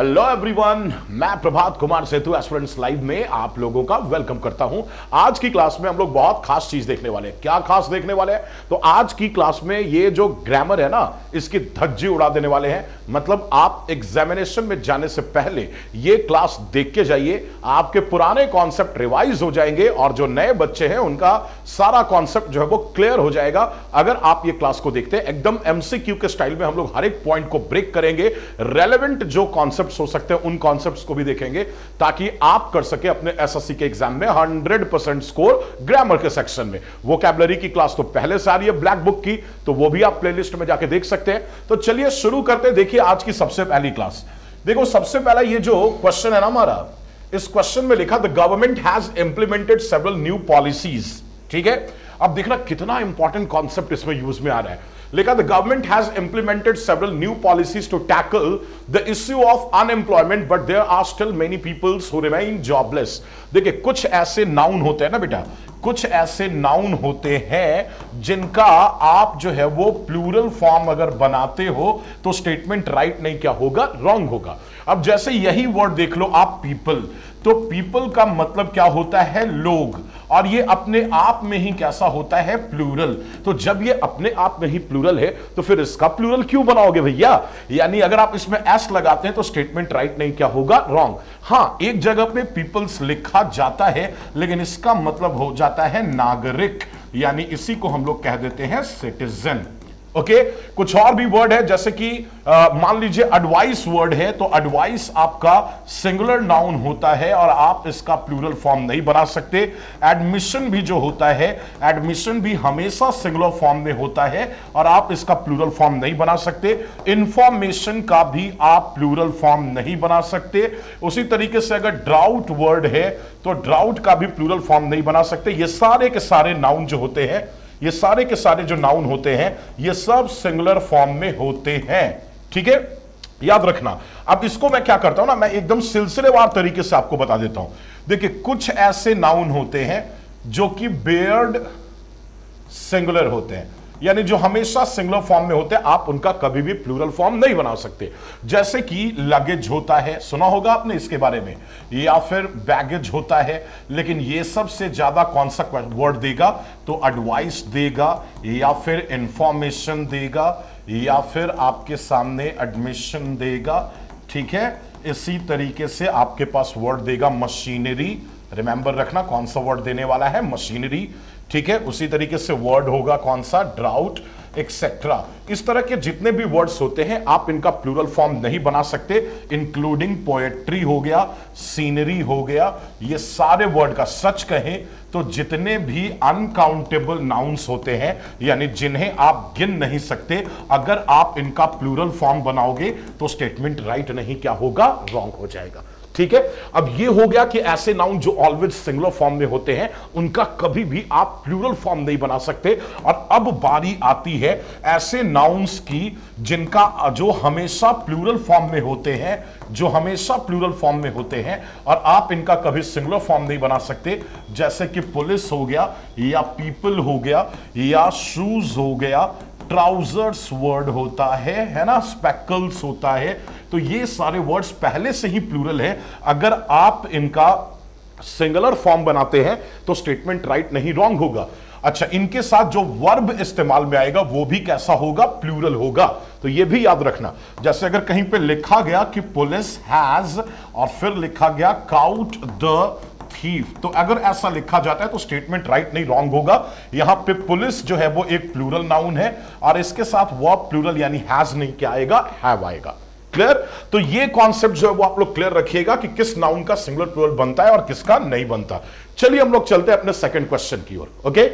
Hello everyone मैं Prabhat Kumar Setu aspirants live में आप लोगों का वेलकम करता हूँ। आज की क्लास में हम लोग बहुत खास चीज़ देखने वाले हैं। क्या खास देखने वाले हैं? तो आज की क्लास में ये जो ग्रामर है ना, इसकी धज्जी उड़ा देने वाले हैं। मतलब आप एग्जामिनेशन में जाने से पहले ये क्लास देख के जाइए। आपके पुराने कॉन्सेप्ट रिवाइज हो जाएँगे और जो नए बच्चे हैं, उनका सारा कॉन्सेप्ट जो है वो क्लियर हो जाएगा। अगर आप ये क्लास को देखते हैं, एकदम एमसीक्यू के स्टाइल में हम लोग हर एक पॉइंट को ब्रेक करेंगे। रेलेवेंट जो कॉन्सेप्ट हो सकते हैं, उन कॉन्सेप्ट्स को भी देखेंगे, ताकि आप कर सके अपने एसएससी के एग्ज़ाम में 100 परसेंट स्कोर ग्रामर के सेक्शन में। वो कैबलरी की क्लास तो पहले से आ रही है ब्लैक बुक की तो वो भी आप प्लेलिस्ट में जाके देख सकते हैं। तो चलिए शुरू करते हैं। देखिए, आज की सबसे पहली क्लास देखो, सबसे पहला ये जो क्वेश्चन है ना हमारा, इस क्वेश्चन में लिखा the government has implemented several new policies ठीक है? अब देखना कितना इंपॉर्टेंट कॉन्सेप्ट इसमें यूज़ में आ रहा है। लिखा the government has implemented several new policies to tackle the issue of unemployment but there are still many peoples who remain jobless देखिए, कुछ ऐसे नाउन होते हैं ना बेटा? कुछ ऐसे नाउन होते हैं जिनका आप जो है वो प्लूरल फॉर्म अगर बनाते हो तो स्टेटमेंट राइट नहीं क्या होगा? रॉन्ग होगा। अब जैसे यही वर्ड देख लो, आप पीपल तो पीपल का मतलब क्या होता है? लोग। और ये अपने आप में ही कैसा होता है? प्लूरल तो जब ये अपने आप में ही प्लूरल है तो फिर इसका प्लूरल क्यों बनाओगे भैया? यानी अगर आप इसमें एस लगाते हैं तो स्टेटमेंट राइट नहीं, क्या होगा? रॉन्ग हाँ, एक जगह पे पीपल्स लिखा जाता है, लेकिन इसका मतलब हो जाता है नागरिक। यानी इसी को हम लोग कह देते हैं सिटीजन ओके? कुछ और भी वर्ड है, जैसे कि मान लीजिए एडवाइस वर्ड है तो एडवाइस आपका सिंगुलर नाउन होता है और आप इसका प्लूरल फॉर्म नहीं बना सकते। एडमिशन भी जो होता है एडमिशन भी हमेशा सिंगुलर फॉर्म में होता है और आप इसका प्लूरल फॉर्म नहीं बना सकते। इंफॉर्मेशन का भी आप प्लूरल फॉर्म नहीं बना सकते। उसी तरीके से अगर ड्राउट वर्ड है तो ड्राउट का भी प्लूरल फॉर्म नहीं बना सकते। ये सारे के सारे नाउन जो होते हैं ये सारे के सारे जो नाउन होते हैं, ये सब सिंगुलर फॉर्म में होते हैं। ठीक है? याद रखना। अब इसको मैं क्या करता हूँ ना, मैं एकदम सिलसिलेवार तरीके से आपको बता देता हूँ। देखिए, कुछ ऐसे नाउन होते हैं जो कि बेयर्ड सिंगुलर होते हैं। यानी जो हमेशा सिंगुलर फॉर्म में होते हैं, आप उनका कभी भी प्लूरल फॉर्म नहीं बना सकते। जैसे कि लगेज होता है, सुना होगा आपने इसके बारे में? या फिर बैगेज होता है, लेकिन ये सबसे ज़्यादा कौन सा वर्ड देगा? तो एडवाइस देगा, या फिर इंफॉर्मेशन देगा, या फिर आपके सामने एडमिशन देगा। ठीक है? इसी तरीके से आपके पास वर्ड देगा मशीनरी रिमेंबर रखना, कौन सा वर्ड देने वाला है? मशीनरी ठीक है? उसी तरीके से वर्ड होगा कौन सा? ड्राउट एक्सेट्रा इस तरह के जितने भी वर्ड्स होते हैं, आप इनका प्लूरल फॉर्म नहीं बना सकते इंक्लूडिंग पोएट्री हो गया सीनरी हो गया, ये सारे वर्ड का सच कहें तो जितने भी अनकाउंटेबल नाउन्स होते हैं, यानी जिन्हें आप गिन नहीं सकते, अगर आप इनका प्लूरल फॉर्म बनाओगे तो स्टेटमेंट राइट नहीं, क्या होगा? रॉन्ग हो जाएगा। ठीक है? अब ये हो गया कि ऐसे नाउन जो ऑलवेज सिंगुलर फॉर्म में होते हैं, उनका कभी भी आप प्लूरल फॉर्म नहीं बना सकते। और अब बारी आती है ऐसे नाउन्स की जिनका जो हमेशा प्लूरल फॉर्म में होते हैं, जो हमेशा प्लूरल फॉर्म में होते हैं, और आप इनका कभी सिंगुलर फॉर्म नहीं बना सकते। जैसे कि पुलिस हो गया, या पीपल हो गया, या शूज़ हो गया ट्राउजर्स वर्ड होता है है ना? स्पेकल्स होता है। तो ये सारे वर्ड्स पहले से ही प्लूरल है। अगर आप इनका सिंगुलर फॉर्म बनाते हैं तो स्टेटमेंट राइट नहीं रॉन्ग होगा। अच्छा इनके साथ जो वर्ब इस्तेमाल में आएगा, वो भी कैसा होगा? प्लूरल होगा। तो ये भी याद रखना। जैसे अगर कहीं पे लिखा गया कि पुलिस हैज़ और फिर लिखा गया काउट द थीफ तो अगर ऐसा लिखा जाता है तो स्टेटमेंट राइट नहीं रॉन्ग होगा। यहाँ पे पुलिस जो है, वो एक प्लूरल नाउन है, और इसके साथ वर्ब प्लूरल यानी हैज़ नहीं, क्या आएगा? हैव आएगा। क्लियर तो ये कॉन्सेप्ट जो है वो आप लोग क्लियर रखिएगा कि किस नाउन का सिंगुलर प्लूरल बनता है और किसका नहीं बनता। चलिए हम लोग चलते हैं अपने सेकंड क्वेश्चन की ओर ओके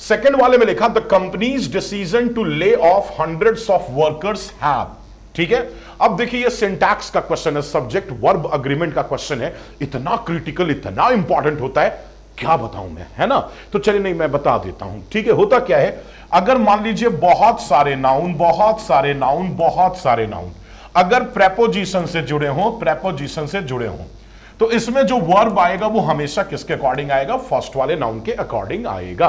सेकंड वाले में लिखा the companies decision to lay off hundreds of workers have ठीक है? अब देखिए ये सिंटैक्स का क्वेश्चन है सब्जेक्ट वर्ब अग्रीमेंट का क्वेश्चन है। इतना क्रिटिकल इतना इंपॉर्टेंट होता है, क्या बताऊँ मैं, है ना? तो चलिए नहीं, मैं बता देता हूँ। ठीक है, होता क्या है? अगर मान लीजिए बहुत सारे नाउन बहुत सारे नाउन बहुत सारे नाउन अगर प्रेपोजिशन से जुड़े हों प्रेपोजिशन से जुड़े हों तो इसमें जो वर्ब आएगा वो हमेशा किसके अकॉर्डिंग आएगा? फ़र्स्ट वाले नाउन के अकॉर्डिंग आएगा।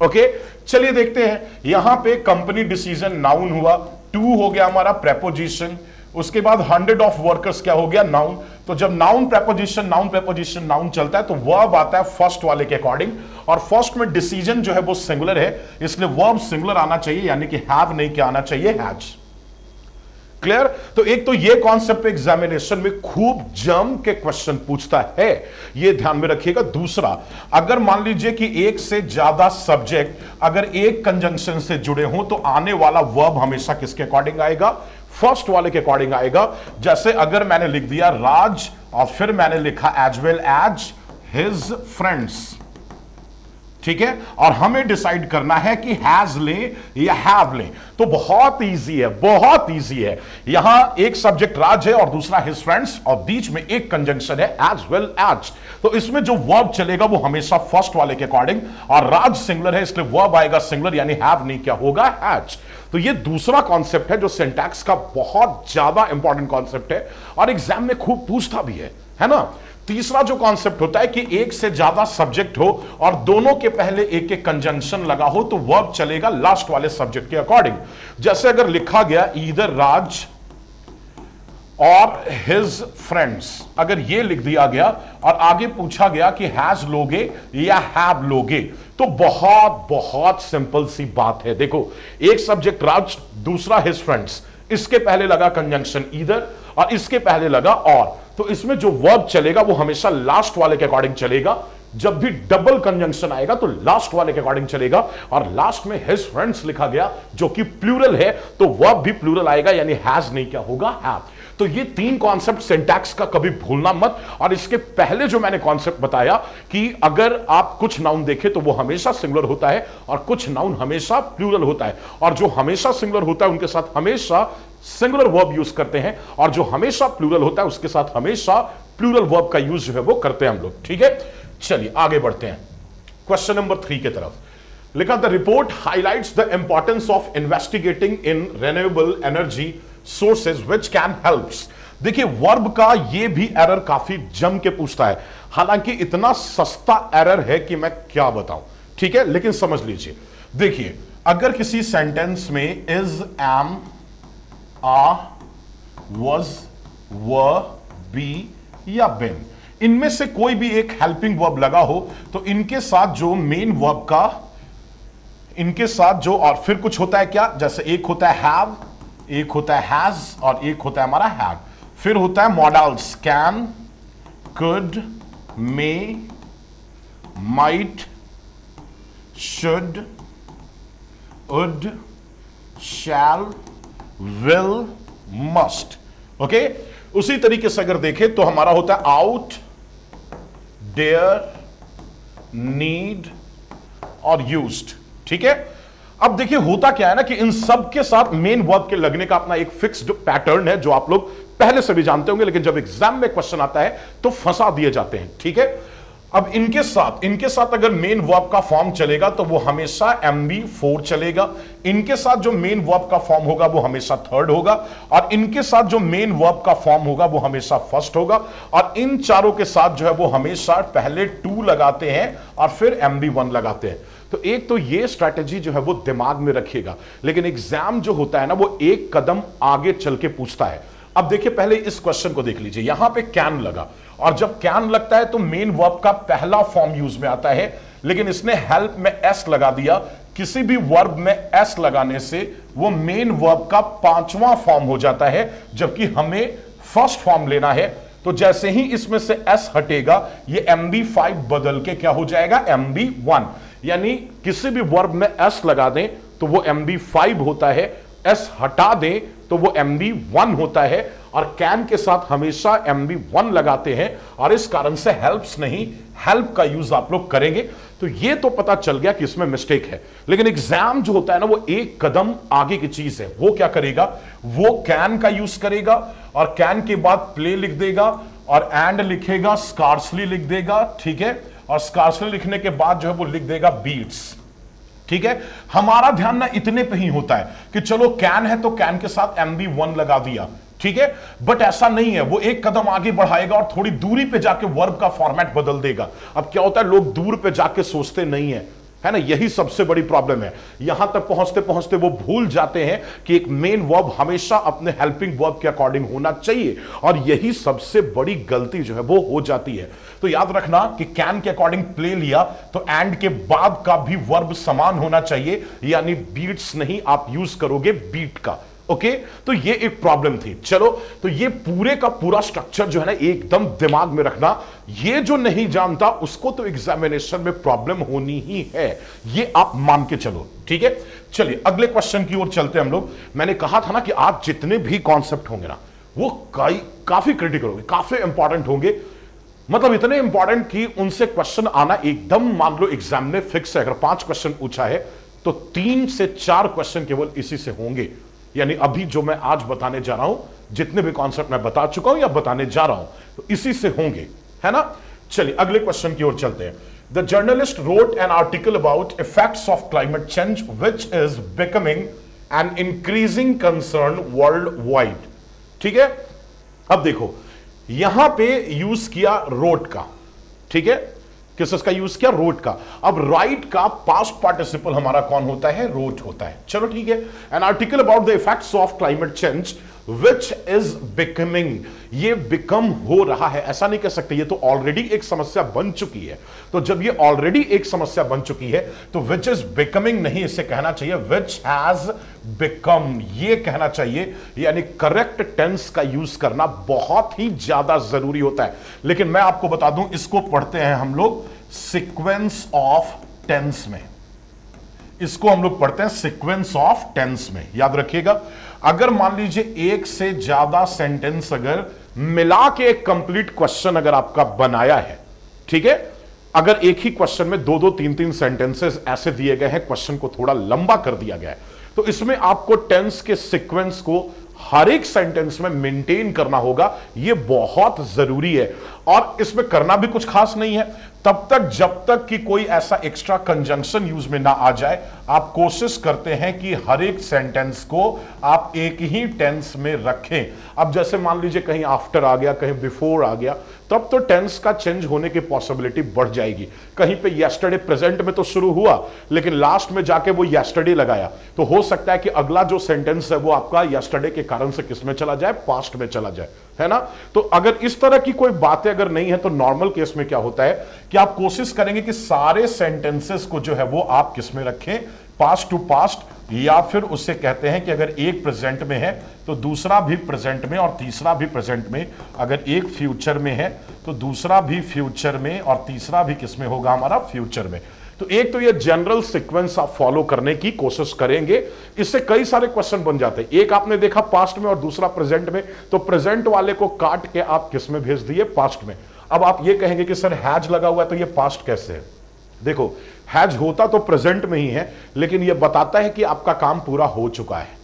ओके चलिए देखते हैं। यहाँ पे कंपनी डिसीज़न नाउन हुआ। टू हो गया हमारा प्रेपोजिशन उसके बाद हंड्रेड ऑफ़ वर्कर्स क्या हो गया? नाउन तो जब noun preposition noun preposition noun चलता है तो वर्ब आता है फ़र्स्ट वाले के अकॉर्डिंग और फ़र्स्ट में डिसीज़न जो है वो सिंगुलर है। इसलिए वर्ब सिंगुलर आना चाहिए, यानी कि हैव नहीं, क्या आना चाहिए? हैज़ क्लियर तो एक तो ये कॉन्सेप्ट एग्जामिनेशन में खूब जम के क्वेश्चन पूछता है। ये ध्यान में रखिएगा। दूसरा, अगर मान लीजिए कि एक से ज़्यादा सब्जेक्ट अगर एक कंजंक्शन से जुड़े हो तो आने वाला वर्ब हमेशा किसके अकॉर्डिंग आएगा? फ़र्स्ट वाले के अकॉर्डिंग आएगा। जैसे अगर मैंने लिख दिया राज, और फिर मैंने लिखा as well as his friends ठीक है? और हमें डिसाइड करना है कि हैज़ ले या हैव ले। तो बहुत इजी है, बहुत इजी है। यहाँ एक सब्जेक्ट राज है और दूसरा हिज फ्रेंड्स और बीच में एक कंजंक्शन है एज वेल एज तो इसमें जो वर्ब चलेगा वो हमेशा फ़र्स्ट वाले के अकॉर्डिंग और राज सिंगलर है, इसलिए वर्ब आएगा सिंगलर यानी हैव नहीं, क्या होगा? हैज़ तो ये दूसरा कॉन्सेप्ट है जो सिंटैक्स का बहुत ज़्यादा इंपॉर्टेंट कॉन्सेप्ट है। और एग्ज़ाम में खूब पूछता भी है है ना? तीसरा जो कॉन्सेप्ट होता है कि एक से ज़्यादा सब्जेक्ट हो और दोनों के पहले एक एक कंजंक्शन लगा हो तो वर्ब चलेगा लास्ट वाले सब्जेक्ट के अकॉर्डिंग जैसे अगर लिखा गया इधर राज और हिज फ्रेंड्स अगर ये लिख दिया गया और आगे पूछा गया कि हैज़ लोगे या हैव लोगे तो बहुत बहुत सिंपल सी बात है। देखो, एक सब्जेक्ट राज दूसरा हिज फ्रेंड्स इसके पहले लगा कंजंक्शन इधर और इसके पहले लगा और। तो इसमें जो वर्ब चलेगा, वो हमेशा लास्ट वाले के अकॉर्डिंग चलेगा। जब भी डबल कंजंक्शन आएगा तो लास्ट वाले के अकॉर्डिंग चलेगा। और लास्ट में हिज फ्रेंड्स लिखा गया, जो कि प्लूरल है तो वर्ब भी प्लूरल आएगा, यानी हैज़ नहीं क्या होगा हैव तो ये तीन कॉन्सेप्ट सिंटैक्स का कभी भूलना मत। और इसके पहले जो मैंने कॉन्सेप्ट बताया, कि अगर आप कुछ नाउन देखें तो वो हमेशा सिंगुलर होता है, और कुछ नाउन हमेशा प्लूरल होता है। और जो हमेशा सिंगुलर होता है, उनके साथ हमेशा सिंगुलर वर्ब यूज़ करते हैं और जो हमेशा प्लूरल होता है, उसके साथ हमेशा प्लूरल वर्ब का यूज़ जो है वो करते हैं हम लोग। ठीक है? चलिए, आगे बढ़ते हैं। क्वेश्चन नंबर थ्री की तरफ़। लिखा the report highlights the importance of investigating in renewable energy sources which can helps देखिए वर्ब का ये भी एरर काफ़ी जम के पूछता है। हालाँकि इतना सस्ता एरर है कि मैं क्या बताऊँ। ठीक है? लेकिन समझ लीजिए। देखिए, अगर किसी सेंटेंस में is am are was were be या बिन इनमें से कोई भी एक हेल्पिंग वर्ब लगा हो तो इनके साथ जो मेन वर्ब का, इनके साथ जो और फिर कुछ होता है क्या? जैसे एक होता है हैव एक होता है हैज़ और एक होता है हमारा हैव फिर होता है modals can could may might should would shall will must okay उसी तरीके से अगर देखें तो हमारा होता है आउट डेयर नीड और यूज्ड ठीक है? अब देखिए, होता क्या है ना कि इन सब के साथ मेन वर्ब के लगने का अपना एक फिक्स्ड पैटर्न है, जो आप लोग पहले से भी जानते होंगे, लेकिन जब एग्ज़ाम में क्वेश्चन आता है तो फंसा दिए जाते हैं। ठीक है? अब इनके साथ इनके साथ अगर मेन वर्ब का फॉर्म चलेगा तो वो हमेशा एम बी फोर चलेगा। इनके साथ जो मेन वर्ब का फॉर्म होगा, वो हमेशा थर्ड होगा। और इनके साथ जो मेन वर्ब का फॉर्म होगा, वो हमेशा फ़र्स्ट होगा। और इन चारों के साथ जो है, वो हमेशा पहले टू लगाते हैं और फिर एम बी वन लगाते हैं। तो एक तो ये स्ट्रैटेजी जो है, वो दिमाग में रखिएगा। लेकिन एग्ज़ाम जो होता है ना, वो एक कदम आगे चल के पूछता है। अब देखिए, पहले इस क्वेश्चन को देख लीजिए। यहाँ पे कैन लगा। और जब कैन लगता है तो मेन वर्ब का पहला फॉर्म यूज़ में आता है, लेकिन इसने हेल्प में एस लगा दिया। किसी भी वर्ब में एस लगाने से वो मेन वर्ब का पांचवा फॉर्म हो जाता है, जबकि हमें फ़र्स्ट फॉर्म लेना है। तो जैसे ही इसमें से एस हटेगा, ये एम बी फाइव बदल के क्या हो जाएगा? एम बी वन यानी किसी भी वर्ब में एस लगा दें तो वो एम बी फाइव होता है, एस हटा दें तो वो एम बी वन होता है और कैन के साथ हमेशा एम बी वन लगाते हैं और इस कारण से हेल्प्स नहीं हेल्प का यूज़ आप लोग करेंगे। तो ये तो पता चल गया कि इसमें मिस्टेक है। लेकिन एग्ज़ाम जो होता है ना, वो एक कदम आगे की चीज़ है। वो क्या करेगा? वो कैन का यूज़ करेगा और कैन के बाद प्ले लिख देगा और एंड लिखेगा स्कारसली लिख देगा, ठीक है? और स्कारसली लिखने के बाद जो है वो लिख देगा बीट्स ठीक है? हमारा ध्यान ना इतने पे ही होता है कि चलो कैन है तो कैन के साथ एम बी वन लगा दिया। ठीक है? बट ऐसा नहीं है। वो एक कदम आगे बढ़ाएगा और थोड़ी दूरी पे जाके वर्ब का फॉर्मेट बदल देगा। अब क्या होता है? लोग दूर पे जाके सोचते नहीं है। है ना? यही सबसे बड़ी प्रॉब्लम है। यहाँ तक पहुँचते पहुँचते वो भूल जाते हैं कि एक मेन वर्ब हमेशा अपने हेल्पिंग वर्ब के अकॉर्डिंग होना चाहिए। और यही सबसे बड़ी गलती जो है वो हो जाती है। तो याद रखना कि कैन के अकॉर्डिंग प्ले लिया तो एंड के बाद का भी वर्ब समान होना चाहिए। यानी बीट्स नहीं आप यूज़ करोगे बीट का। ओके तो ये एक प्रॉब्लम थी। चलो तो ये पूरे का पूरा स्ट्रक्चर जो है ना, एकदम दिमाग में रखना। ये जो नहीं जानता, उसको तो एग्जामिनेशन में प्रॉब्लम होनी ही है। ये आप मान के चलो, ठीक है? चलिए, अगले क्वेश्चन की ओर चलते हम लोग। मैंने कहा था ना कि आज जितने भी कॉन्सेप्ट होंगे ना, वो काई, काफ़ी क्रिटिकल होंगे, काफ़ी इंपॉर्टेंट होंगे। मतलब इतने इंपॉर्टेंट कि उनसे क्वेश्चन आना एकदम, मान लो एग्ज़ाम में फिक्स है। अगर पाँच क्वेश्चन पूछा है तो तीन से चार क्वेश्चन केवल इसी से होंगे। यानी अभी जो मैं आज बताने जा रहा हूँ, जितने भी कॉन्सेप्ट मैं बता चुका हूँ या बताने जा रहा हूँ तो इसी से होंगे, है ना? चलिए, अगले क्वेश्चन की ओर चलते हैं। The journalist wrote an article about effects of climate change which is becoming an increasing concern worldwide ठीक है? अब देखो, यहाँ पे यूज़ किया रोट का। ठीक है? किस का यूज़ किया? रोट का। अब राइट का पास्ट पार्टिसिपल हमारा कौन होता है? रोट होता है। चलो ठीक है। An article about the effects of climate change which is becoming ये बिकम हो रहा है। ऐसा नहीं कह सकते, ये तो ऑलरेडी एक समस्या बन चुकी है। तो जब ये ऑलरेडी एक समस्या बन चुकी है तो विच इज़ बिकमिंग नहीं, इसे कहना चाहिए विच हैज़ बिकम ये कहना चाहिए, यानी करेक्ट टेंस का यूज़ करना बहुत ही ज़्यादा ज़रूरी होता है। लेकिन मैं आपको बता दूँ, इसको पढ़ते हैं हम लोग सिक्वेंस ऑफ़ टेंस में। इसको हम लोग पढ़ते हैं सिक्वेंस ऑफ़ टेंस में। याद रखिएगा अगर मान लीजिए एक से ज़्यादा सेंटेंस अगर मिला के एक कंप्लीट क्वेश्चन अगर आपका बनाया है, ठीक है? अगर एक ही क्वेश्चन में दो दो तीन तीन सेंटेंसेस ऐसे दिए गए हैं क्वेश्चन को थोड़ा लंबा कर दिया गया है तो इसमें आपको टेंस के सीक्वेंस को हर एक सेंटेंस में मेंटेन करना होगा यह बहुत ज़रूरी है। और इसमें करना भी कुछ खास नहीं है। तब तक, जब तक कि कोई ऐसा एक्स्ट्रा कंजंक्शन यूज़ में ना आ जाए, आप कोशिश करते हैं कि हर एक सेंटेंस को आप एक ही टेंस में रखें। अब जैसे मान लीजिए कहीं आफ्टर आ गया, कहीं बिफोर आ गया तब तो टेंस का चेंज होने की पॉसिबिलिटी बढ़ जाएगी। कहीं पे येस्टरडे प्रेजेंट में तो शुरू हुआ, लेकिन लास्ट में जाके वो येस्टरडे लगाया। तो हो सकता है कि अगला जो सेंटेंस है वो आपका येस्टरडे के कारण से किसमें चला जाए पास्ट में चला जाए। है ना? तो अगर इस तरह की कोई बातें अगर नहीं है तो नॉर्मल केस में क्या होता है? कि आप कोशिश करेंगे कि सारे सेंटेंसेस को जो है वो आप किसमें रखें? पास्ट टू पास्ट या फिर उससे कहते हैं कि अगर एक प्रेजेंट में है तो दूसरा भी प्रेजेंट में और तीसरा भी प्रेजेंट में। अगर एक फ्यूचर में है तो दूसरा भी फ्यूचर में और तीसरा भी किसमें होगा हमारा? फ्यूचर में। तो एक तो ये जनरल सीक्वेंस आप फॉलो करने की कोशिश करेंगे। इससे कई सारे क्वेश्चन बन जाते हैं। एक आपने देखा पास्ट में और दूसरा प्रेजेंट में तो प्रेजेंट वाले को काट के आप किसमें भेज दिए? पास्ट में। अब आप ये कहेंगे कि, सर हैज़ लगा हुआ है तो ये पास्ट कैसे है? देखो हैज़ होता तो प्रेजेंट में ही है, लेकिन यह बताता है कि आपका काम पूरा हो चुका है।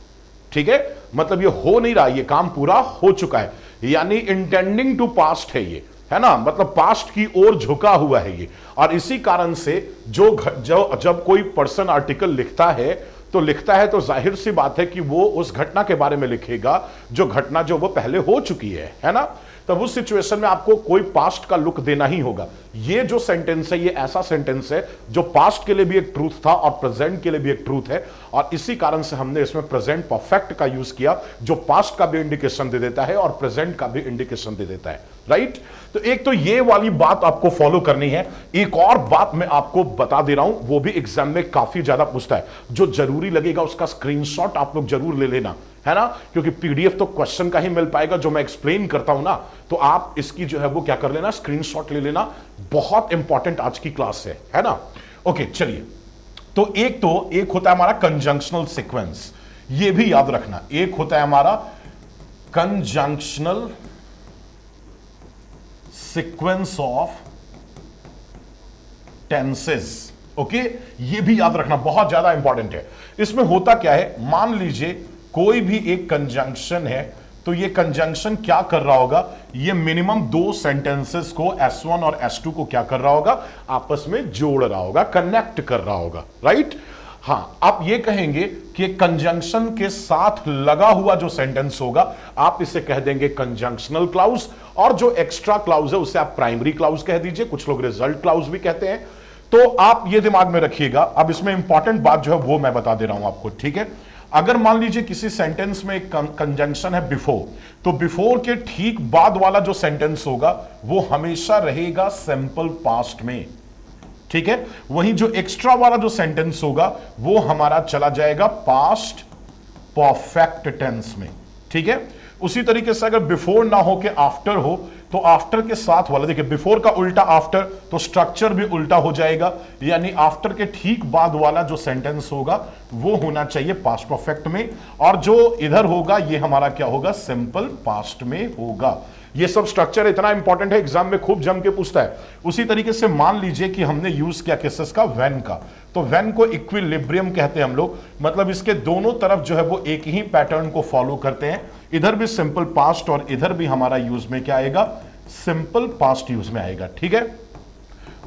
ठीक है? मतलब ये हो नहीं रहा, ये काम पूरा हो चुका है। यानी इंटेंडिंग टू पास्ट है ये, है ना? मतलब पास्ट की ओर झुका हुआ है ये। और इसी कारण से जो जो, जब कोई पर्सन आर्टिकल लिखता है तो लिखता है तो ज़ाहिर सी बात है कि वो उस घटना के बारे में लिखेगा, जो घटना जो वो पहले हो चुकी है है ना? तब उस सिचुएशन में आपको कोई पास्ट का लुक देना ही होगा। ये जो सेंटेंस है, ये ऐसा सेंटेंस है जो पास्ट के लिए भी एक ट्रूथ था और प्रेजेंट के लिए भी एक ट्रूथ है और इसी कारण से हमने इसमें प्रेजेंट परफेक्ट का यूज़ किया, जो पास्ट का भी इंडिकेशन दे देता है और प्रेजेंट का भी इंडिकेशन दे देता है। राइट तो एक तो ये वाली बात आपको फॉलो करनी है। एक और बात मैं आपको बता दे रहा हूँ, वो भी एग्ज़ाम में काफ़ी ज़्यादा पूछता है। जो ज़रूरी लगेगा उसका स्क्रीनशॉट आप लोग ज़रूर ले लेना। है ना? क्योंकि पीडीएफ तो क्वेश्चन का ही मिल पाएगा, जो मैं एक्सप्लेन करता हूँ ना तो आप इसकी जो है वो क्या कर लेना स्क्रीनशॉट ले लेना। बहुत इंपॉर्टेंट आज की क्लास है है ना? ओके चलिए। तो एक तो एक होता है हमारा कंजंक्शनल सिक्वेंस ये भी याद रखना, एक होता है हमारा conjunctional sequence of tenses okay ये भी याद रखना, बहुत ज़्यादा इंपॉर्टेंट है। इसमें होता क्या है? मान लीजिए कोई भी एक कंजंक्शन है तो ये कंजंक्शन क्या कर रहा होगा? ये मिनिमम दो सेंटेंसेस को S1 और S2 को क्या कर रहा होगा? आपस में जोड़ रहा होगा कनेक्ट कर रहा होगा राइट हाँ आप ये कहेंगे कि कंजंक्शन के साथ लगा हुआ जो सेंटेंस होगा, आप इसे कह देंगे कंजंक्शनल क्लाउज और जो एक्स्ट्रा क्लाउज है, उसे आप प्राइमरी क्लाउज कह दीजिए, कुछ लोग रिज़ल्ट क्लाउज भी कहते हैं। तो आप ये दिमाग में रखिएगा। अब इसमें इंपॉर्टेंट बात जो है, वो मैं बता दे रहा हूँ आपको, ठीक है? अगर मान लीजिए किसी सेंटेंस में एक कंजंक्शन है बिफोर तो बिफोर के ठीक बाद वाला जो सेंटेंस होगा, वो हमेशा रहेगा सिंपल पास्ट में। ठीक है? वहीं जो एक्स्ट्रा वाला जो सेंटेंस होगा, वो हमारा चला जाएगा पास्ट परफेक्ट टेंस में। ठीक है? उसी तरीके से अगर बिफोर ना हो के आफ्टर हो तो आफ्टर के साथ वाला देखिए बिफोर का उल्टा आफ्टर तो स्ट्रक्चर भी उल्टा हो जाएगा। यानी आफ्टर के ठीक बाद वाला जो सेंटेंस होगा, वो होना चाहिए पास्ट परफेक्ट में। और जो इधर होगा, ये हमारा क्या होगा? सिंपल पास्ट में होगा। ये सब स्ट्रक्चर इतना इंपॉर्टेंट है एग्ज़ाम में खूब जम के पूछता है। उसी तरीके से मान लीजिए कि हमने यूज़ किया किस का वैन का। तो वैन को इक्विलिब्रियम कहते हैं हम लोग। मतलब इसके दोनों तरफ़ जो है वो एक ही पैटर्न को फॉलो करते हैं। इधर भी सिंपल पास्ट और इधर भी हमारा यूज़ में क्या आएगा? सिंपल पास्ट यूज़ में आएगा, ठीक है?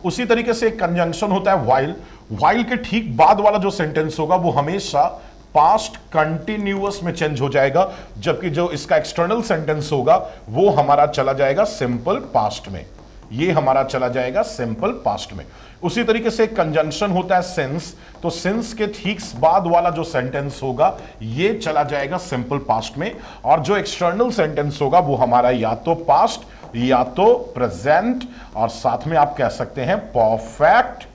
उसी तरीके से एक कंजंक्शन होता है वाइल वाइल के ठीक बाद वाला जो सेंटेंस होगा, वो हमेशा पास्ट कंटिन्यूअस में चेंज हो जाएगा, जबकि जो इसका एक्सटर्नल सेंटेंस होगा, वो हमारा चला जाएगा सिंपल पास्ट में। ये हमारा चला जाएगा सिंपल पास्ट में। उसी तरीके से कंजंक्शन होता है सेंस तो सेंस के ठीक बाद वाला जो सेंटेंस होगा, ये चला जाएगा सिंपल पास्ट में, और जो एक्सटर्नल सेंटेंस होगा, वो हमारा या तो पास्ट या तो प्रेजेंट और साथ में आप कह सकते हैं परफेक्ट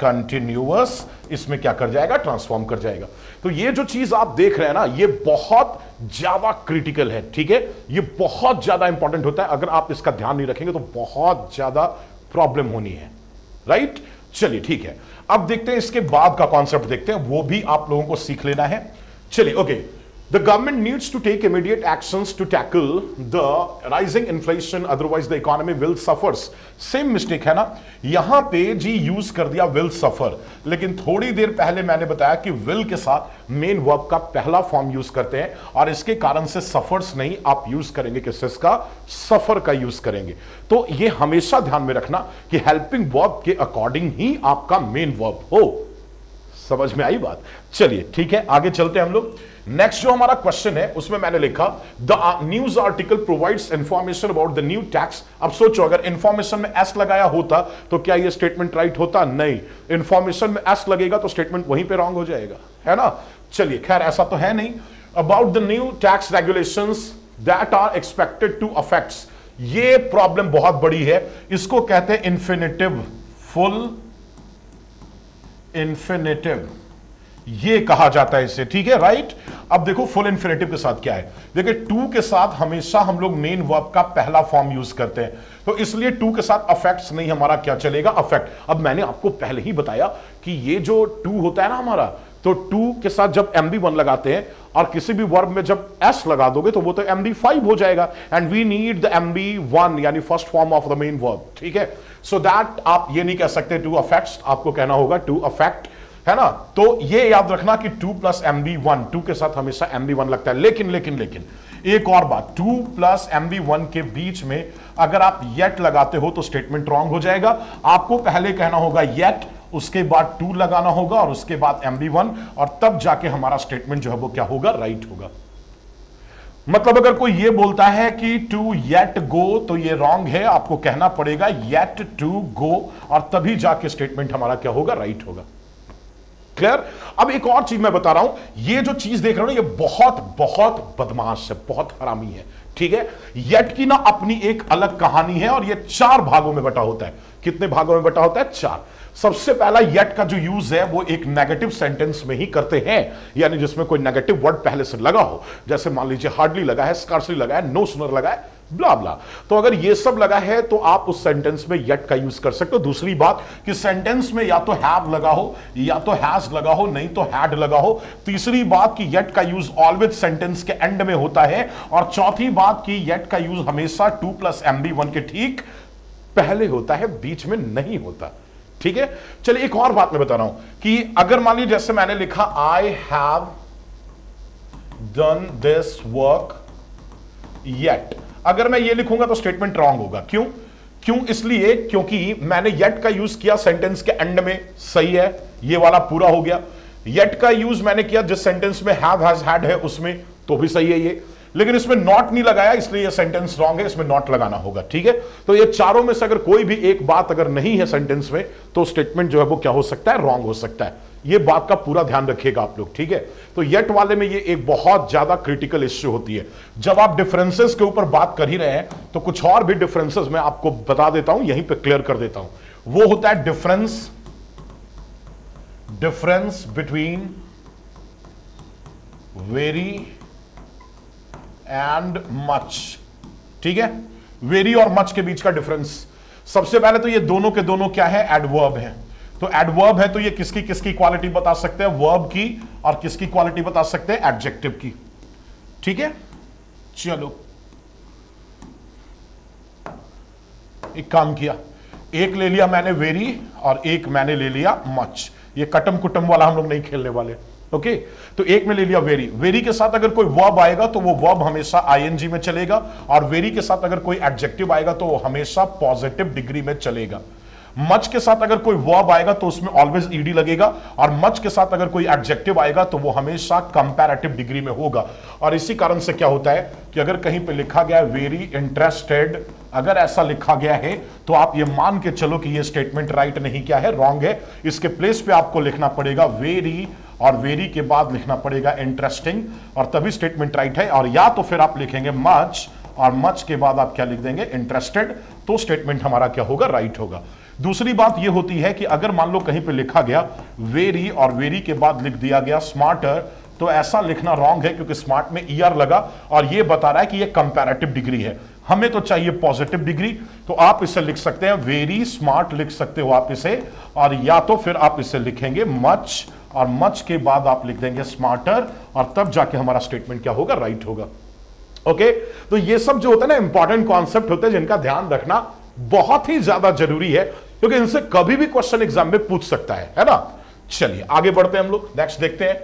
कंटिन्यूअस इसमें क्या कर जाएगा? ट्रांसफॉर्म कर जाएगा। तो ये जो चीज़ आप देख रहे हैं ना, ये बहुत ज़्यादा क्रिटिकल है, ठीक है? ये बहुत ज़्यादा इंपॉर्टेंट होता है। अगर आप इसका ध्यान नहीं रखेंगे तो बहुत ज़्यादा प्रॉब्लम होनी है। राइट चलिए, ठीक है। अब देखते हैं इसके बाद का कॉन्सेप्ट देखते हैं। वो भी आप लोगों को सीख लेना है। चलिए okay The government needs to take immediate actions to tackle the rising inflation, otherwise the economy will suffers. Same mistake है ना? यहाँ पे जी यूज़ कर दिया विल सफ़र लेकिन थोड़ी देर पहले मैंने बताया कि विल के साथ मेन वर्ब का पहला फॉर्म यूज़ करते हैं और इसके कारण से सफर्स नहीं आप यूज़ करेंगे किस का? सफ़र का यूज़ करेंगे। तो ये हमेशा ध्यान में रखना कि हेल्पिंग वर्ब के अकॉर्डिंग ही आपका मेन वर्ब हो। समझ में आई बात? चलिए ठीक है आगे चलते हैं हम लोग। नेक्स्ट जो हमारा क्वेश्चन है, उसमें मैंने लिखा the news article provides information about the new tax अब सोचो, अगर इंफॉर्मेशन में एस लगाया होता तो क्या ये स्टेटमेंट राइट होता? नहीं। इंफॉर्मेशन में एस लगेगा तो स्टेटमेंट वहीं पे रॉन्ग हो जाएगा। है ना? चलिए, खैर, ऐसा तो है नहीं। About the new tax regulation that are expected to affect ये प्रॉब्लम बहुत बड़ी है। इसको कहते हैं इंफिनिटिव फुल इंफिनिटिव ये कहा जाता है इसे, ठीक है राइट अब देखो फुल इन्फिनेटिव के साथ क्या है। देखिए टू के साथ हमेशा हम लोग मेन वर्ब का पहला फॉर्म यूज़ करते हैं। तो इसलिए टू के साथ अफेक्ट्स नहीं हमारा क्या चलेगा? अफेक्ट अब मैंने आपको पहले ही बताया कि ये जो टू होता है ना हमारा तो टू के साथ जब एम बी वन लगाते हैं और किसी भी वर्ब में जब एस लगा दोगे तो वो तो एम बी फाइव हो जाएगा। And we need the M V one यानी first form of the main verb ठीक है? सो so दैट आप ये नहीं कह सकते टू अफेक्ट्स आपको कहना होगा टू अफेक्ट है ना? तो ये याद रखना कि to plus M V one to के साथ हमेशा एम बी वन लगता है। लेकिन लेकिन लेकिन, एक और बात to plus M V one के बीच में अगर आप येट लगाते हो तो स्टेटमेंट रॉन्ग हो जाएगा। आपको पहले कहना होगा येट उसके बाद टू लगाना होगा और उसके बाद एम बी वन और तब जाके हमारा स्टेटमेंट जो है वो क्या होगा? राइट right होगा। मतलब अगर कोई ये बोलता है कि टू येट गो तो ये रॉन्ग है। आपको कहना पड़ेगा येट टू गो और तभी जाके स्टेटमेंट हमारा क्या होगा? राइट right होगा। क्लियर अब एक और चीज़ मैं बता रहा हूँ, ये जो चीज़ देख रहे हो ये बहुत बहुत बदमाश है, बहुत हरामी है, ठीक है? यट की ना अपनी एक अलग कहानी है और ये चार भागों में बटा होता है। कितने भागों में बटा होता है? चार। सबसे पहला येट का जो यूज़ है, वो एक नेगेटिव सेंटेंस में ही करते हैं, यानी जिसमें कोई नेगेटिव वर्ड पहले से लगा हो। जैसे मान लीजिए हार्डली लगा है स्कार्सली लगा है नो सुनर लगा है ब्ला ब्ला। तो अगर ये सब लगा है तो आप उस सेंटेंस में येट का यूज़ कर सकते हो। दूसरी बात कि सेंटेंस में या तो हैव लगा हो, या तो हैज़ लगा हो, नहीं तो हैड लगा हो। तीसरी बात कि येट का यूज़ ऑलवेज सेंटेंस के एंड में होता है। और चौथी बात कि येट का यूज़ हमेशा to plus M V one के ठीक पहले होता है, बीच में नहीं होता। ठीक है? चलिए एक और बात मैं बता रहा हूँ कि अगर मान लीजिए जैसे मैंने लिखा I have done this work yet अगर मैं ये लिखूँगा तो स्टेटमेंट रॉन्ग होगा। क्यों? क्यों इसलिए? क्योंकि मैंने येट का यूज़ किया सेंटेंस के एंड में। सही है, ये वाला पूरा हो गया। येट का यूज़ मैंने किया, जिस सेंटेंस में हैव हैज़ हैड है उसमें तो भी सही है ये। लेकिन इसमें नॉट नहीं लगाया, इसलिए ये सेंटेंस रॉन्ग है, इसमें नॉट लगाना होगा, ठीक है? तो ये चारों में से अगर कोई भी एक बात अगर नहीं है सेंटेंस में तो स्टेटमेंट जो है वो क्या हो सकता है? रॉन्ग हो सकता है। ये बात का पूरा ध्यान रखिएगा आप लोग, ठीक है? तो येट वाले में ये एक बहुत ज़्यादा क्रिटिकल इश्यू होती है। जब आप डिफरेंसेस के ऊपर बात कर ही रहे हैं तो कुछ और भी डिफरेंसेस मैं आपको बता देता हूँ, यहीं पे क्लियर कर देता हूँ। वो होता है difference difference between very and much ठीक है? वेरी और मच के बीच का डिफरेंस सबसे पहले तो ये दोनों के दोनों क्या है? एडवर्ब है। तो एडवर्ब है तो ये किसकी किसकी क्वालिटी बता सकते हैं? वर्ब की और किसकी क्वालिटी बता सकते हैं? एडजेक्टिव की। ठीक है? चलो। एक काम किया। एक ले लिया मैंने वेरी और एक मैंने ले लिया मच ये कटम कुटम वाला हम लोग नहीं खेलने वाले। ओके तो एक में ले लिया वेरी। वेरी के साथ अगर कोई वर्ब आएगा तो वो वर्ब हमेशा आईएनजी में चलेगा और वेरी के साथ अगर कोई एडजेक्टिव आएगा तो वो हमेशा पॉजिटिव डिग्री में चलेगा। मच के साथ अगर कोई वर्ब आएगा तो उसमें ऑलवेज ईडी लगेगा और मच के साथ अगर कोई एडजेक्टिव आएगा तो वो हमेशा कंपैरेटिव डिग्री में होगा। और इसी कारण से क्या होता है कि अगर कहीं पे लिखा गया वेरी इंटरेस्टेड अगर ऐसा लिखा गया है तो आप ये मान के चलो कि ये स्टेटमेंट राइट नहीं, क्या है? रॉन्ग है। इसके प्लेस पे आपको लिखना पड़ेगा वेरी और वेरी के बाद लिखना पड़ेगा इंटरेस्टिंग और तभी स्टेटमेंट राइट है। और या तो फिर आप लिखेंगे मच और मच के बाद आप क्या लिख देंगे? इंटरेस्टेड तो स्टेटमेंट हमारा क्या होगा? राइट होगा। दूसरी बात यह होती है कि अगर मान लो कहीं पे लिखा गया, वेरी और वेरी के बाद लिख दिया गया स्मार्टर तो ऐसा लिखना रॉन्ग है क्योंकि स्मार्ट में ईयर लगा और ये बता रहा है कि ये कंपैरेटिव डिग्री है। हमें तो चाहिए पॉजिटिव डिग्री तो आप इसे लिख सकते हैं वेरी स्मार्ट लिख सकते हो आप इसे और या तो फिर आप इसे लिखेंगे मच और मच के बाद आप लिख देंगे स्मार्टर और तब जाके हमारा स्टेटमेंट क्या होगा? राइट होगा। ओके तो ये सब जो होता है ना इंपॉर्टेंट कॉन्सेप्ट होते हैं जिनका ध्यान रखना बहुत ही ज़्यादा ज़रूरी है। क्योंकि इनसे कभी भी क्वेश्चन एग्ज़ाम में पूछ सकता है है ना? चलिए, आगे बढ़ते हैं हम लोग नेक्स्ट देखते हैं।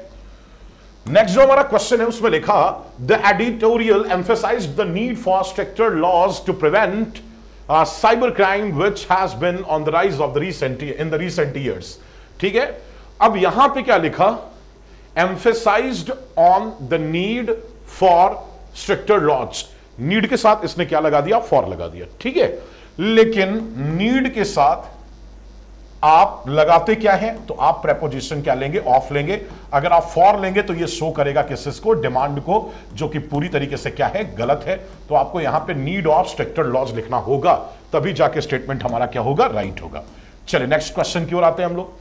नेक्स्ट जो हमारा क्वेश्चन है, उसमें लिखा the editorial emphasise the need for structure laws to prevent cyber crime which has been on the rise of the recent in the recent years ठीक है? अब यहाँ पे क्या लिखा? Emphasise on the need for stricter laws need के साथ इसने क्या लगा दिया? फॉर लगा दिया। ठीक है? लेकिन नीड के साथ आप लगाते क्या है? तो आप प्रेपोजिशन क्या लेंगे? ऑफ़ लेंगे। अगर आप फॉर लेंगे तो ये शो करेगा किस को डिमांड को, जो कि पूरी तरीके से क्या है? गलत है। तो आपको यहाँ पे नीड ऑफ़ स्ट्रक्चर लॉज लिखना होगा। तभी जाके स्टेटमेंट हमारा क्या होगा? राइट right होगा। चलिए नेक्स्ट क्वेश्चन की ओर आते हैं हम लोग।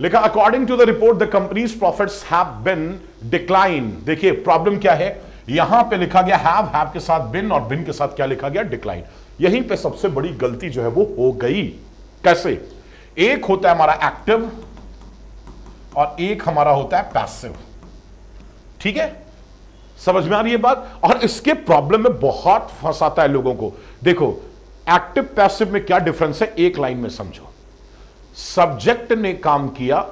लिखा according to the report the companies profits have been decline देखिए प्रॉब्लम क्या है? यहाँ पे लिखा गया हैव हैव के साथ बिन और बिन के साथ क्या लिखा गया? डिक्लाइन यहीं पे सबसे बड़ी गलती जो है वो हो गई। कैसे? एक होता है हमारा एक्टिव और एक हमारा होता है पैसिव ठीक है? समझ में आ रही है बात? और इसके प्रॉब्लम में बहुत फंसाता है लोगों को। देखो एक्टिव पैसिव में क्या डिफरेंस है? एक लाइन में समझो। सब्जेक्ट ने काम किया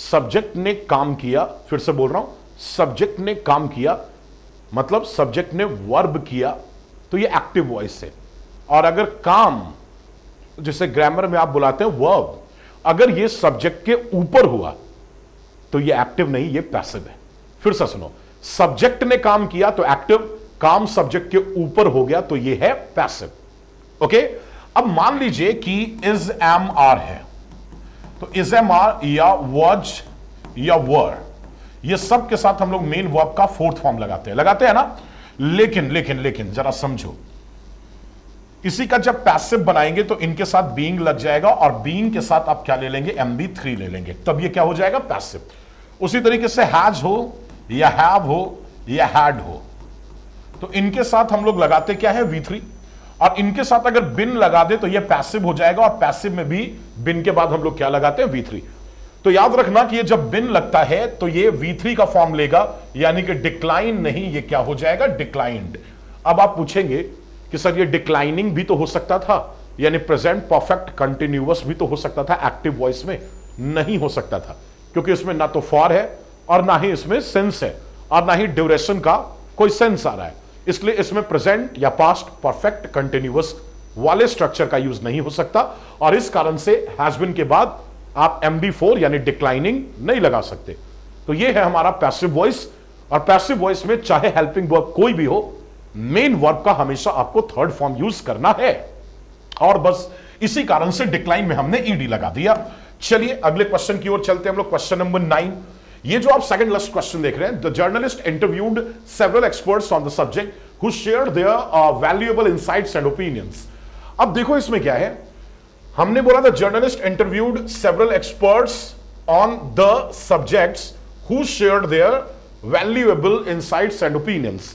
सब्जेक्ट ने काम किया, फिर से बोल रहा हूँ सब्जेक्ट ने काम किया मतलब सब्जेक्ट ने वर्ब किया तो ये एक्टिव वॉइस है। और अगर काम, जिसे ग्रामर में आप बुलाते हैं वर्ब अगर ये सब्जेक्ट के ऊपर हुआ तो ये एक्टिव नहीं, ये पैसिव है। फिर से सुनो सब्जेक्ट ने काम किया तो एक्टिव काम सब्जेक्ट के ऊपर हो गया तो ये है पैसिव ओके अब मान लीजिए कि इज़ एम आर है। तो इज़ एम आर या वॉज़ या वर ये सब के साथ हम लोग मेन वर्ब का फोर्थ फॉर्म लगाते हैं। लगाते हैं ना? लेकिन लेकिन लेकिन, जरा समझो। इसी का जब पैसिव बनाएँगे तो इनके साथ बीइंग लग जाएगा और बीइंग के साथ आप क्या ले लेंगे? एम बी थ्री ले लेंगे। तब ये क्या हो जाएगा? पैसिव उसी तरीके से हैज़ हो, या हैव हो, या हैड हो। तो इनके साथ हम लोग लगाते क्या है? वी थ्री और इनके साथ अगर बिन लगा दे तो ये पैसिव हो जाएगा और पैसिव में भी बिन के बाद हम लोग क्या लगाते हैं? वी थ्री तो याद रखना कि ये जब बिन लगता है तो ये V3 का फॉर्म लेगा। यानी कि डिक्लाइन नहीं, ये क्या हो जाएगा? डिक्लाइंड अब आप पूछेंगे कि सर, ये डिक्लाइनिंग भी तो हो सकता था, यानी प्रेजेंट परफेक्ट कंटिन्यूअस भी तो हो सकता था एक्टिव वॉइस में नहीं हो सकता था, क्योंकि इसमें ना तो फॉर है और ना ही इसमें सेंस है, और ना ही ड्यूरेशन का कोई सेंस आ रहा है। इसलिए इसमें प्रेजेंट या पास्ट परफेक्ट कंटिन्यूअस वाले स्ट्रक्चर का यूज़ नहीं हो सकता, और इस कारण से हैजबिन के बाद आप एम यानी डिक्लाइनिंग नहीं लगा सकते। तो ये है हमारा पैसिव वॉइस और पैसिव वॉइस में चाहे हेल्पिंग वर्ब कोई भी हो मेन वर्ब का हमेशा आपको थर्ड फॉर्म यूज़ करना है। और बस इसी कारण से डिक्लाइन में हमने ईडी लगा दिया। चलिए, अगले क्वेश्चन की ओर चलते हैं हम लोग। क्वेश्चन नंबर नाइन ये जो आप सेकंड लास्ट क्वेश्चन देख रहे हैं the journalist interviewed several experts on the subject who share their valuable insights and opinions अब देखो इसमें क्या है। हमने बोला the journalist interviewed several experts on the subjects who share their valuable insights and opinions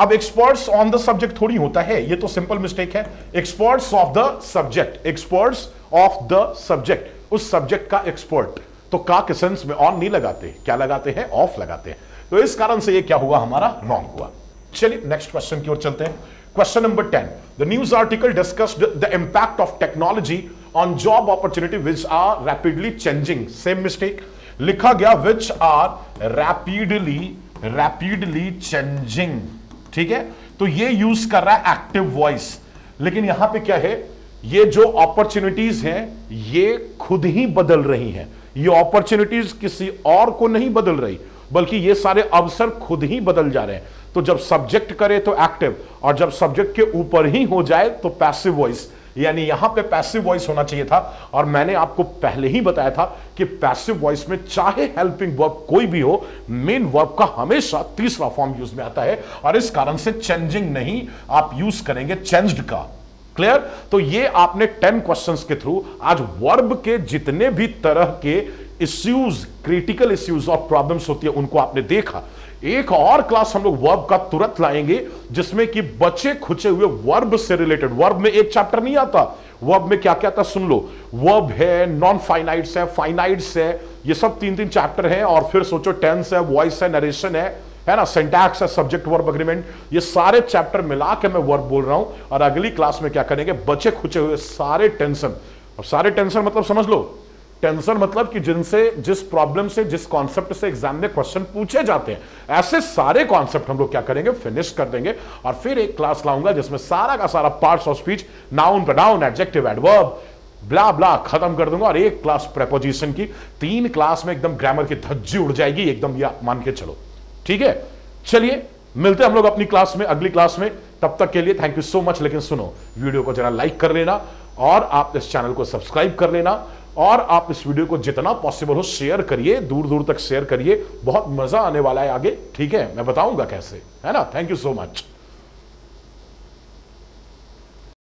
अब एक्सपर्ट्स ऑन द सब्जेक्ट थोड़ी होता है, ये तो सिंपल मिस्टेक है। Experts of the subject experts of the subject उस सब्जेक्ट का एक्सपर्ट तो का के सेंस में ऑन नहीं लगाते, क्या लगाते हैं? ऑफ़ लगाते हैं। तो इस कारण से ये क्या हुआ, हमारा रॉन्ग हुआ। चलिए नेक्स्ट क्वेश्चन की ओर चलते हैं। Question number ten the news article discussed the impact of technology on job opportunity which are rapidly changing same mistake लिखा गया which are rapidly rapidly changing ठीक है? तो ये यूज़ कर रहा है एक्टिव वॉइस लेकिन यहाँ पे क्या है? ये जो अपॉर्चुनिटीज़ हैं, ये खुद ही बदल रही हैं. ये अपॉर्चुनिटीज़ किसी और को नहीं बदल रही, बल्कि ये सारे अवसर खुद ही बदल जा रहे हैं. तो जब सब्जेक्ट करे तो एक्टिव और जब सब्जेक्ट के ऊपर ही हो जाए तो पैसिव वॉइस यानी यहाँ पे पैसिव वॉइस होना चाहिए था। और मैंने आपको पहले ही बताया था कि पैसिव वॉइस में चाहे हेल्पिंग वर्ब कोई भी हो मेन वर्ब का हमेशा तीसरा फॉर्म यूज़ में आता है। और इस कारण से चेंजिंग नहीं आप यूज़ करेंगे चेंज्ड का। क्लियर तो ये आपने टेन क्वेश्चंस के थ्रू आज वर्ब के जितने भी तरह के इश्यूज़ क्रिटिकल इश्यूज़ और प्रॉब्लम्स होती है, उनको आपने देखा। एक और क्लास हम लोग वर्ब का तुरंत लाएँगे, जिसमें कि बचे खुचे हुए वर्ब से रिलेटेड वर्ब में एक चैप्टर नहीं आता। वर्ब में क्या क्या था सुन लो। वर्ब है नॉन फाइनाइट्स है फाइनाइट्स है, ये सब तीन तीन चैप्टर हैं, और फिर सोचो टेंस है वॉइस है नरेशन है है ना? सेंटैक्स है सब्जेक्ट वर्ब अग्रीमेंट ये सारे चैप्टर मिला के मैं वर्ब बोल रहा हूँ। और अगली क्लास में क्या करेंगे? बचे खुचे हुए सारे टेंशन और सारे टेंशन मतलब समझ लो। टेंशन मतलब कि जिनसे, जिस प्रॉब्लम से, जिस कॉन्सेप्ट से एग्ज़ाम में क्वेश्चन पूछे जाते हैं, ऐसे सारे कॉन्सेप्ट हम लोग क्या करेंगे? फिनिश कर देंगे और फिर एक क्लास लाऊँगा जिसमें सारा का सारा parts of speech noun pronoun adjective adverb blah blah खत्म कर दूँगा और एक क्लास प्रेपोजिशन की, तीन क्लास में एकदम ग्रामर की धज्जी उड़ जाएगी, एकदम ये मान के चलो। ठीक है? चलिए, मिलते हैं हम लोग अपनी क्लास में, अगली क्लास में। तब तक के लिए थैंक यू सो मच लेकिन सुनो वीडियो को जरा लाइक कर लेना और आप इस चैनल को सब्सक्राइब कर लेना। और आप इस वीडियो को जितना पॉसिबल हो शेयर करिए दूर दूर तक शेयर करिए। बहुत मज़ा आने वाला है आगे। ठीक है? मैं बताऊँगा कैसे। है ना? Thank you so much